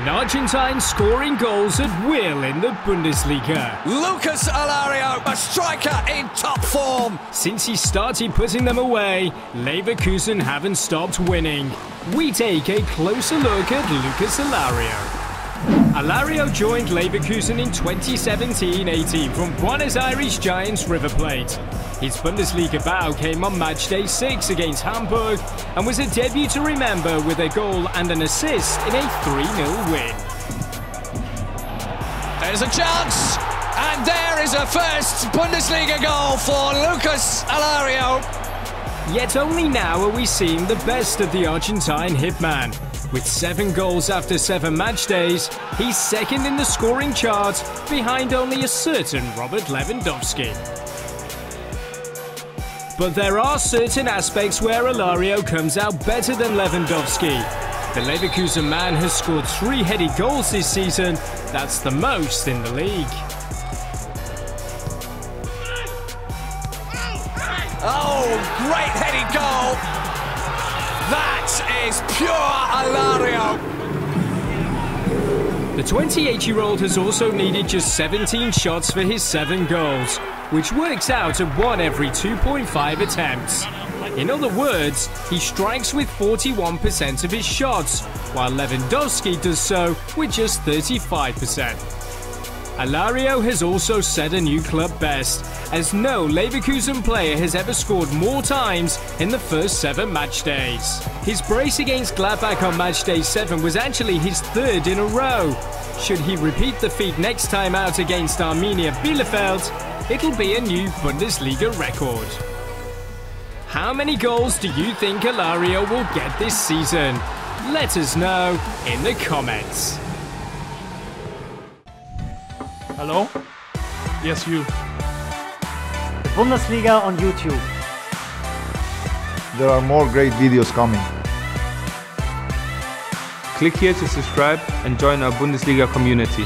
An Argentine scoring goals at will in the Bundesliga. Lucas Alario, a striker in top form. Since he started putting them away, Leverkusen haven't stopped winning. We take a closer look at Lucas Alario. Alario joined Leverkusen in 2017-18 from Buenos Aires Giants River Plate. His Bundesliga bow came on match day 6 against Hamburg and was a debut to remember with a goal and an assist in a 3-0 win. There's a chance, and there is a first Bundesliga goal for Lucas Alario. Yet only now are we seeing the best of the Argentine hitman. With seven goals after seven match days, he's second in the scoring chart, behind only a certain Robert Lewandowski. But there are certain aspects where Alario comes out better than Lewandowski. The Leverkusen man has scored three headed goals this season, that's the most in the league. Oh, great headed goal! That is pure Alario! The 28 year old has also needed just 17 shots for his 7 goals, which works out at 1 every 2.5 attempts. In other words, he strikes with 41% of his shots, while Lewandowski does so with just 35%. Alario has also set a new club best, as no Leverkusen player has ever scored more times in the first seven match days. His brace against Gladbach on match day 7 was actually his third in a row. Should he repeat the feat next time out against Arminia Bielefeld, it'll be a new Bundesliga record. How many goals do you think Alario will get this season? Let us know in the comments. Hello? Yes, you. The Bundesliga on YouTube. There are more great videos coming. Click here to subscribe and join our Bundesliga community.